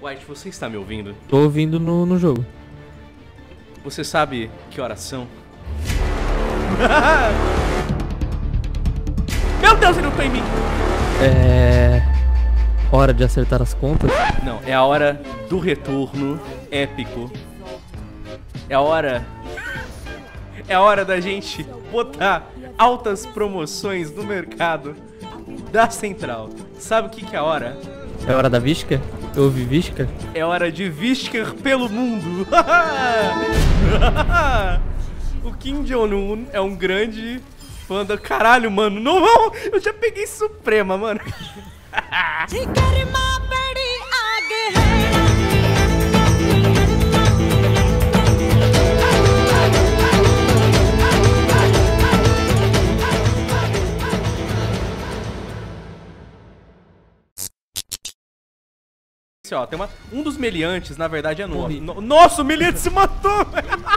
White, você está me ouvindo? Tô ouvindo no, no jogo. Você sabe que horas são? Meu Deus, ele não tá em mim! É. Hora de acertar as contas. Não, é a hora do retorno épico. É a hora. É a hora da gente botar altas promoções no mercado da Central. Sabe o que, que é a hora? É hora da Visca? Eu ouvi Visca? É hora de Whisker pelo mundo. o Kim Jong-un é um grande fã da... Caralho, mano. Não, não. Eu já peguei Suprema, mano. Ó, tem uma, um dos meliantes, na verdade, é nosso. No, nossa, o meliante se matou!